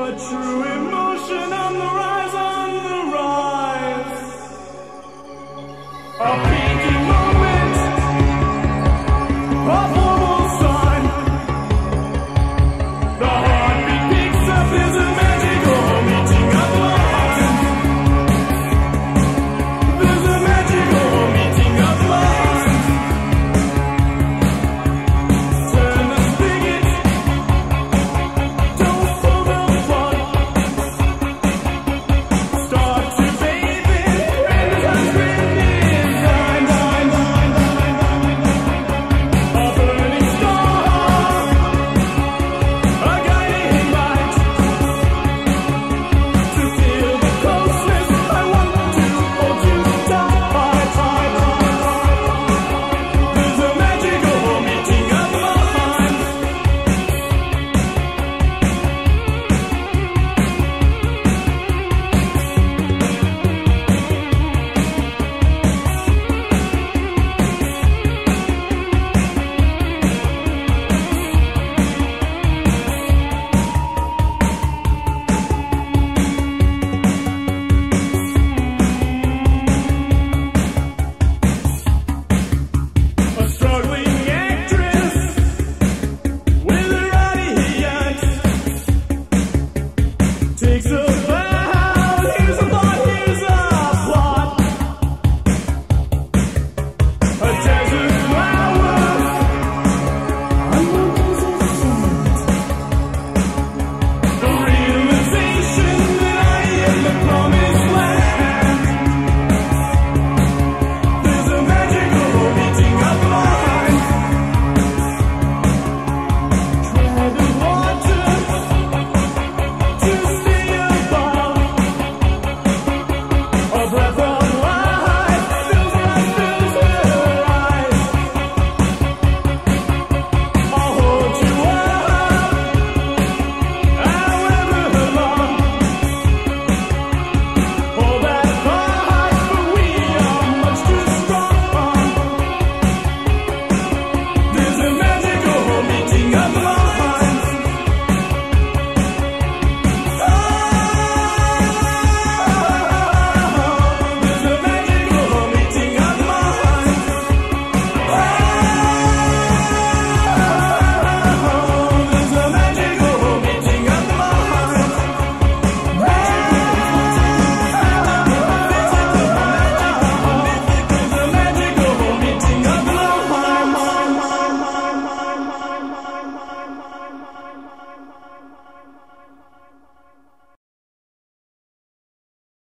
but true